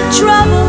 trouble.